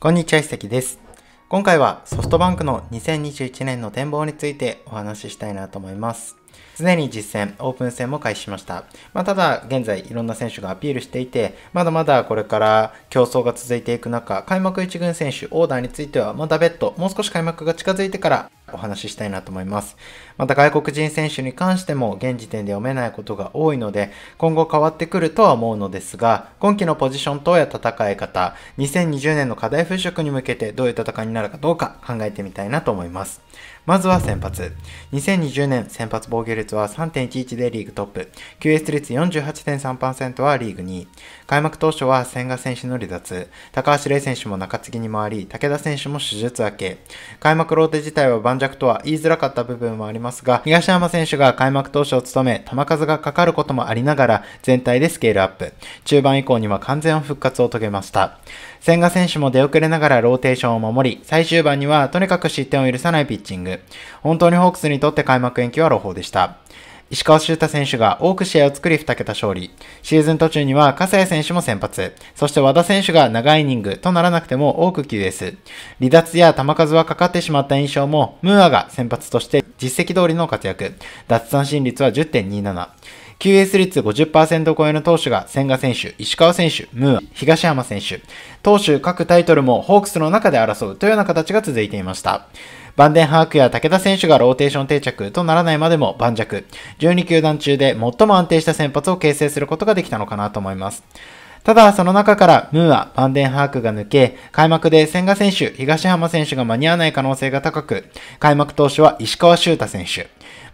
こんにちは、石崎です。今回はソフトバンクの2021年の展望についてお話ししたいなと思います。すでに実戦、オープン戦も開始しました。まあ、ただ、現在いろんな選手がアピールしていて、まだまだこれから競争が続いていく中、開幕1軍選手、オーダーについてはまだ別途、もう少し開幕が近づいてからお話ししたいなと思います。また外国人選手に関しても現時点で読めないことが多いので、今後変わってくるとは思うのですが、今期のポジション等や戦い方、2020年の課題払拭に向けてどういう戦いになるかどうか考えてみたいなと思います。まずは先発。2020年先発防御率は3.11でリーグトップ。QS 率48.3%はリーグ2位。開幕当初は千賀選手の離脱。高橋玲選手も中継ぎに回り、武田選手も手術明け。開幕ローテ自体は盤石とは言いづらかった部分もありますが、東山選手が開幕投手を務め、球数がかかることもありながら、全体でスケールアップ。中盤以降には完全復活を遂げました。千賀選手も出遅れながらローテーションを守り、最終盤にはとにかく失点を許さないピッチング。本当にホークスにとって開幕延期は朗報でした。石川修太選手が多く試合を作り2桁勝利。シーズン途中には笠谷選手も先発。そして和田選手が長いイニングとならなくても多く QS。離脱や球数はかかってしまった印象も、ムーアが先発として実績通りの活躍。奪三振率は10.27。QS 率50%超えの投手が千賀選手、石川選手、ムーア、東浜選手。投手各タイトルもホークスの中で争うというような形が続いていました。バンデンハークや武田選手がローテーション定着とならないまでも盤石。12球団中で最も安定した先発を形成することができたのかなと思います。ただ、その中から、ムーア、バンデンハークが抜け、開幕で千賀選手、東浜選手が間に合わない可能性が高く、開幕投手は石川修太選手。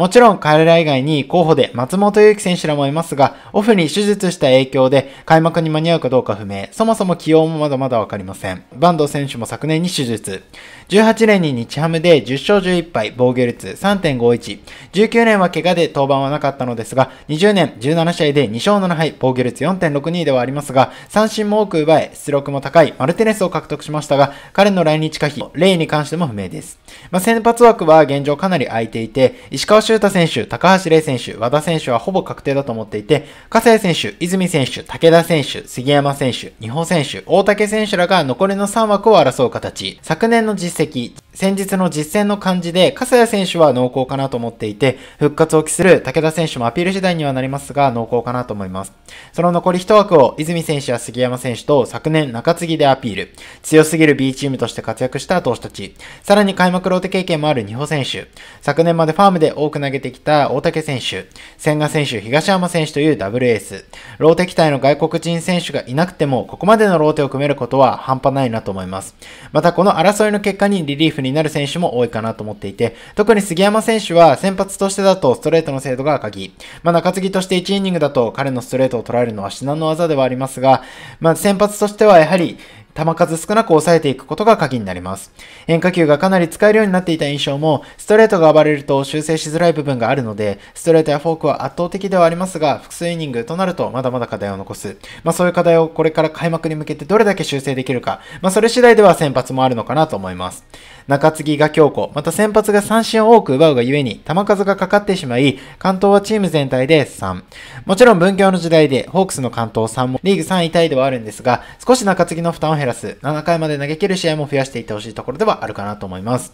もちろん彼ら以外に候補で松本祐樹選手らもいますが、オフに手術した影響で開幕に間に合うかどうか不明、そもそも起用もまだまだわかりません。バンド選手も昨年に手術。18年に日ハムで10勝11敗、防御率3.51。19年は怪我で登板はなかったのですが、20年17試合で2勝7敗、防御率4.62ではありますが、三振も多く奪え、出力も高いマルティネスを獲得しましたが、彼の来日可否、例に関しても不明です。まあ、先発枠は現状かなり空いていて、石川修太選手、高橋玲選手、和田選手はほぼ確定だと思っていて、笠谷選手、泉選手、武田選手、杉山選手、二保選手、大竹選手らが残りの3枠を争う形。昨年の実績、先日の実戦の感じで、笠谷選手は濃厚かなと思っていて、復活を期する武田選手もアピール次第にはなりますが、濃厚かなと思います。その残り1枠を、泉選手や杉山選手と昨年中継ぎでアピール。強すぎる B チームとして活躍した投手たち。さらに開幕ローテ経験もある二保選手。昨年までファームで多く投げてきた大竹選手。千賀選手、東山選手というダブルエース。ローテ期待の外国人選手がいなくても、ここまでのローテを組めることは半端ないなと思います。またこの争いの結果にリリーフになる選手も多いかなと思っていて、特に杉山選手は先発としてだとストレートの精度が鍵。まあ中継ぎとして1イニングだと彼のストレートを捉えるのは至難の技ではありますが、まあ先発としてはやはり球数少なく抑えていくことが鍵になります。変化球がかなり使えるようになっていた印象も、ストレートが暴れると修正しづらい部分があるので、ストレートやフォークは圧倒的ではありますが、複数イニングとなるとまだまだ課題を残す。まあそういう課題をこれから開幕に向けてどれだけ修正できるか、まあそれ次第では先発もあるのかなと思います。中継ぎが強固、また先発が三振を多く奪うがゆえに、球数がかかってしまい、関東はチーム全体で3。もちろん分業の時代で、ホークスの関東3もリーグ3位タイではあるんですが、少し中継ぎの負担を減らす、7回まで投げ切る試合も増やしていってほしいところではあるかなと思います。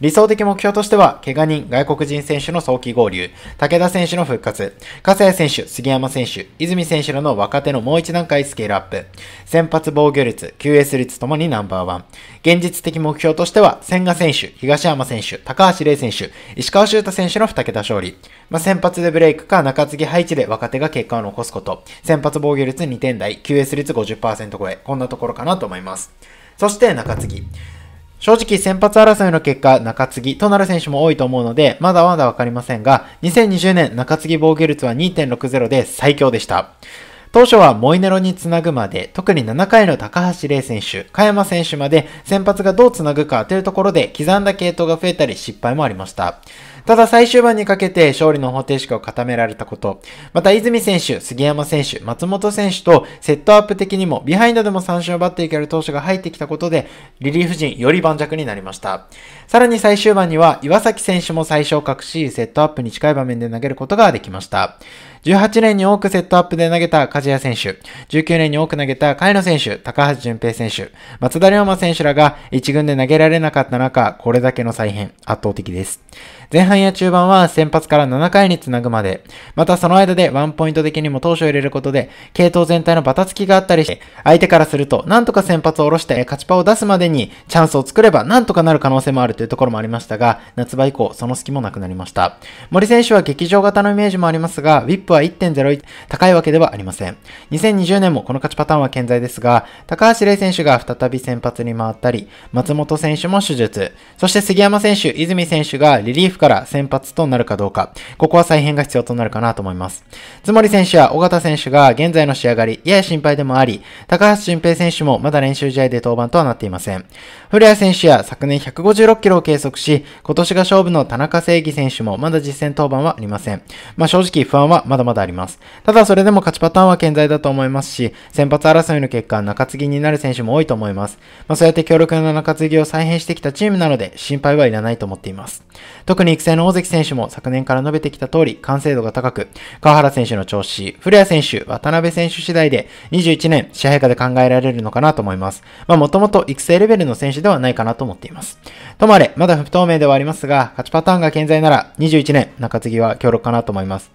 理想的目標としては、怪我人、外国人選手の早期合流、武田選手の復活、笠谷選手、杉山選手、泉選手らの若手のもう一段階スケールアップ、先発防御率、QS 率ともにナンバーワン。現実的目標としては、千賀選手、東山選手、高橋玲選手、石川修太選手の2桁勝利。まあ、先発でブレイクか中継ぎ配置で若手が結果を残すこと。先発防御率2点台、QS 率50%超え。こんなところかなと思います。そして中継ぎ。正直先発争いの結果、中継ぎとなる選手も多いと思うので、まだまだわかりませんが、2020年中継ぎ防御率は2.60で最強でした。当初はモイネロにつなぐまで、特に7回の高橋玲選手、加山選手まで先発がどうつなぐかというところで刻んだ系統が増えたり失敗もありました。ただ最終盤にかけて勝利の方程式を固められたこと、また泉選手、杉山選手、松本選手とセットアップ的にもビハインドでも三振を奪っていける投手が入ってきたことで、リリーフ陣より盤石になりました。さらに最終盤には岩崎選手も再昇格し、セットアップに近い場面で投げることができました。18年に多くセットアップで投げた加治屋選手、19年に多く投げた甲斐野選手、高橋純平選手、松田遼馬選手らが1軍で投げられなかった中、これだけの再編、圧倒的です。前半や中盤は先発から7回につなぐまで、またその間でワンポイント的にも投手を入れることで、系統全体のバタつきがあったりして、相手からすると、なんとか先発を下ろして勝ちパを出すまでにチャンスを作ればなんとかなる可能性もあるというところもありましたが、夏場以降、その隙もなくなりました。森選手は劇場型のイメージもありますが、は1.01高いわけではありません。2020年もこの勝ちパターンは健在ですが、高橋玲選手が再び先発に回ったり、松本選手も手術、そして杉山選手、泉選手がリリーフから先発となるかどうか、ここは再編が必要となるかなと思います。つ森選手や尾形選手が現在の仕上がり、やや心配でもあり、高橋俊平選手もまだ練習試合で登板とはなっていません。古谷選手や昨年156キロを計測し、今年が勝負の田中正義選手もまだ実戦登板はありません。まあ正直不安はまだまだあります。ただそれでも勝ちパターンは健在だと思いますし、先発争いの結果、中継ぎになる選手も多いと思います。まあそうやって強力な中継ぎを再編してきたチームなので心配はいらないと思っています。特に育成の大関選手も昨年から述べてきた通り、完成度が高く、川原選手の調子、古谷選手、渡辺選手次第で21年支配下で考えられるのかなと思います。まあもともと育成レベルの選手ではないかなと思っています。ともあれ、まだ不透明ではありますが、勝ちパターンが健在なら21年中継ぎは強力かなと思います。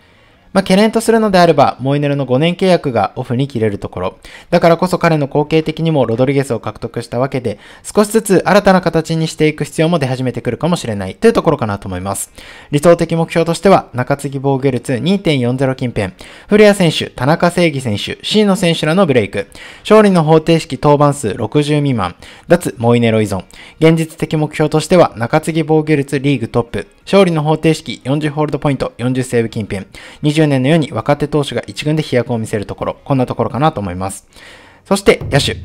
まあ、懸念とするのであれば、モイネルの5年契約がオフに切れるところ。だからこそ彼の後継的にもロドリゲスを獲得したわけで、少しずつ新たな形にしていく必要も出始めてくるかもしれない。というところかなと思います。理想的目標としては、中継ぎ防御率2.40近辺、古谷選手、田中正義選手、C の選手らのブレイク、勝利の方程式登板数60未満、脱モイネロ依存、現実的目標としては、中継ぎ防御率リーグトップ、勝利の方程式40ホールドポイント、40セーブ近辺、20年のように若手投手が1軍で飛躍を見せるところ、こんなところかなと思います。そして、野手。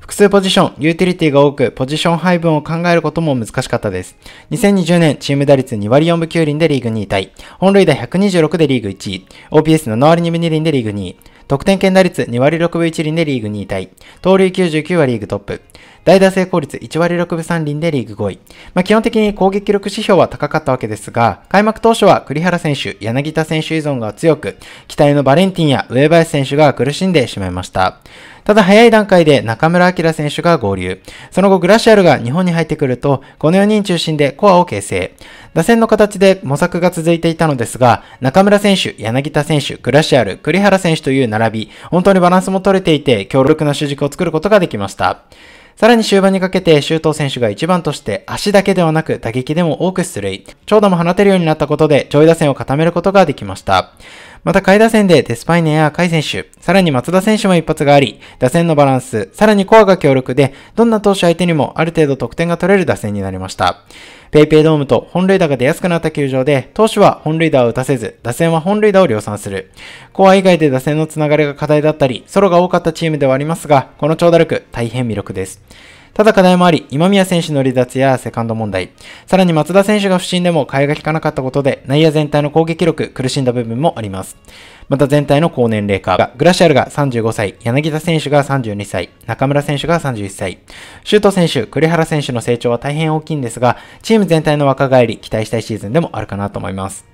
複数ポジション、ユーティリティが多く、ポジション配分を考えることも難しかったです。2020年、チーム打率2割4分9厘でリーグ2位タイ、本塁打126でリーグ1位、OPS7 割2分2厘でリーグ2位、得点圏打率2割6分1厘でリーグ2位タイ、盗塁99はリーグトップ、代打成功率1割6分3厘でリーグ5位。まあ、基本的に攻撃力指標は高かったわけですが、開幕当初は栗原選手、柳田選手依存が強く、期待のバレンティンや上林選手が苦しんでしまいました。ただ早い段階で中村晃選手が合流。その後グラシアルが日本に入ってくると、この4人中心でコアを形成。打線の形で模索が続いていたのですが、中村選手、柳田選手、グラシアル、栗原選手という並び、本当にバランスも取れていて、強力な主軸を作ることができました。さらに終盤にかけて周東選手が一番として足だけではなく打撃でも多く出塁、長打も放てるようになったことで上位打線を固めることができました。また下位打線でデスパイネや甲斐選手、さらに松田選手も一発があり、打線のバランス、さらにコアが強力で、どんな投手相手にもある程度得点が取れる打線になりました。ペイペイドームと本塁打が出やすくなった球場で、投手は本塁打を打たせず、打線は本塁打を量産する。コア以外で打線のつながりが課題だったり、ソロが多かったチームではありますが、この長打力、大変魅力です。ただ課題もあり、今宮選手の離脱やセカンド問題、さらに松田選手が不振でも替えが効かなかったことで、内野全体の攻撃力苦しんだ部分もあります。また全体の高年齢化が。グラシアルが35歳、柳田選手が32歳、中村選手が31歳。シュート選手、栗原選手の成長は大変大きいんですが、チーム全体の若返り、期待したいシーズンでもあるかなと思います。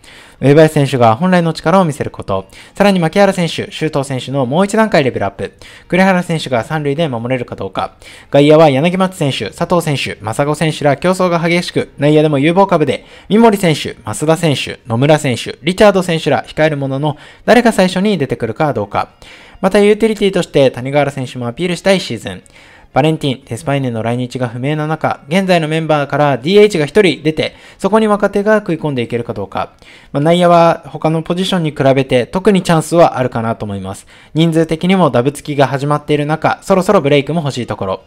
上林選手が本来の力を見せること、さらに牧原選手、周東選手のもう一段階レベルアップ、栗原選手が三塁で守れるかどうか、外野は柳松選手、佐藤選手、正子選手ら競争が激しく、内野でも有望株で、三森選手、増田選手、野村選手、リチャード選手ら控えるものの、誰が最初に出てくるかどうか、またユーティリティとして谷川原選手もアピールしたいシーズン。バレンティン、テスパイネの来日が不明な中、現在のメンバーから DH が1人出て、そこに若手が食い込んでいけるかどうか。まあ、内野は他のポジションに比べて特にチャンスはあるかなと思います。人数的にもダブつきが始まっている中、そろそろブレイクも欲しいところ。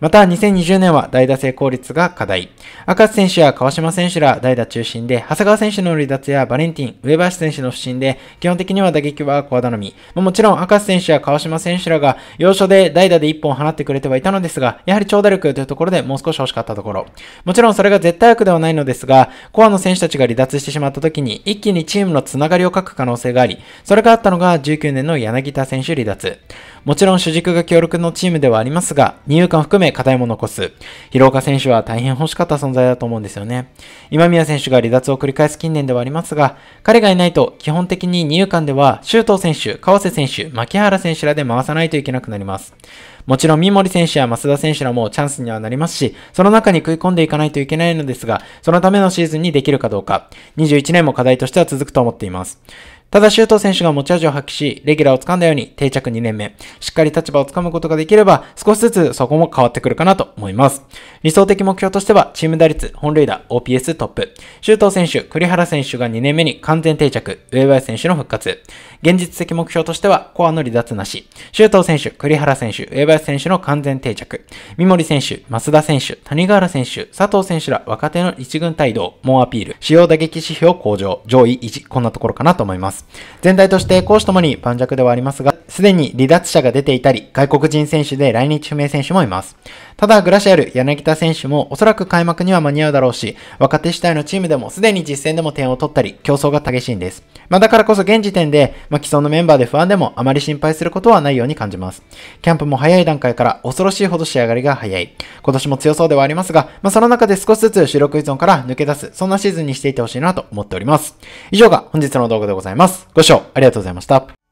また、2020年は代打成功率が課題。赤津選手や川島選手ら代打中心で、長谷川選手の離脱やバレンティン、上林選手の不振で、基本的には打撃は小頼み。もちろん赤津選手や川島選手らが、要所で代打で1本放ってくれてはいたのですが、やはり長打力というところでもう少し欲しかったところ。もちろんそれが絶対悪ではないのですが、コアの選手たちが離脱してしまった時に、一気にチームのつながりを欠く可能性があり、それがあったのが19年の柳田選手離脱。もちろん主軸が強力のチームではありますが、二遊間含めめ課題も残す。広岡選手は大変欲しかった存在だと思うんですよね。今宮選手が離脱を繰り返す近年ではありますが、彼がいないと基本的に二遊間では周東選手、川瀬選手、牧原選手らで回さないといけなくなります。もちろん三森選手や増田選手らもチャンスにはなりますし、その中に食い込んでいかないといけないのですが、そのためのシーズンにできるかどうか、21年も課題としては続くと思っています。ただ、周東選手が持ち味を発揮し、レギュラーを掴んだように定着2年目、しっかり立場を掴むことができれば、少しずつそこも変わってくるかなと思います。理想的目標としては、チーム打率、本塁打、OPS トップ。周東選手、栗原選手が2年目に完全定着、上林選手の復活。現実的目標としては、コアの離脱なし。周東選手、栗原選手、上林選手の完全定着。三森選手、増田選手、谷川原選手、佐藤選手ら若手の一軍帯同、猛アピール。使用打撃指標向上、上位維持。こんなところかなと思います。全体として講師ともに盤石ではありますが、すでに離脱者が出ていたり、外国人選手で来日不明選手もいます。ただ、グラシアル、柳田選手もおそらく開幕には間に合うだろうし、若手主体のチームでもすでに実戦でも点を取ったり、競争が激しいんです。まあ、だからこそ現時点で、まあ、既存のメンバーで不安でもあまり心配することはないように感じます。キャンプも早い段階から恐ろしいほど仕上がりが早い。今年も強そうではありますが、まあ、その中で少しずつ主力依存から抜け出す、そんなシーズンにしていてほしいなと思っております。以上が本日の動画でございます。ご視聴ありがとうございました。